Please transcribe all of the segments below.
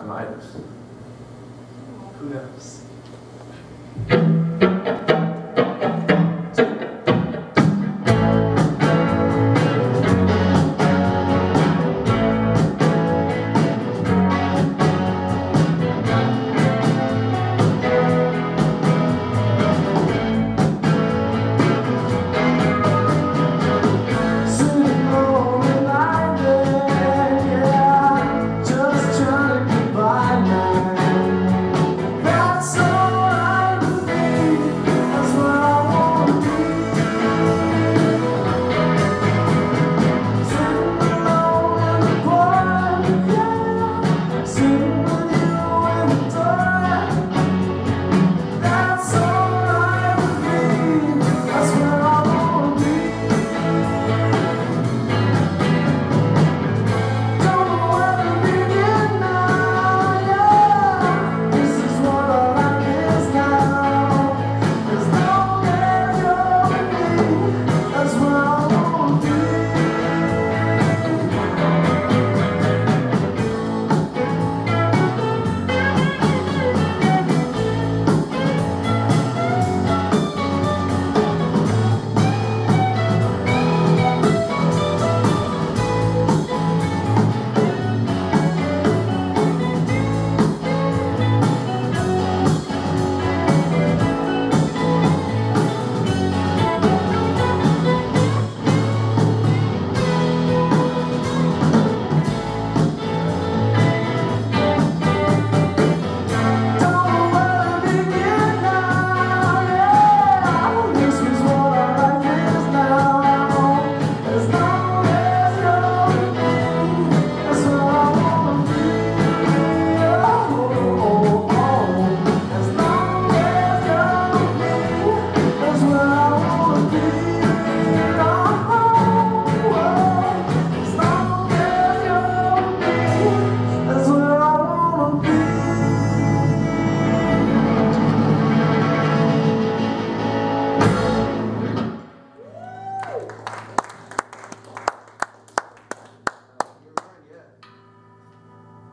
I might have. Who knows?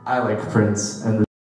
I like Prince and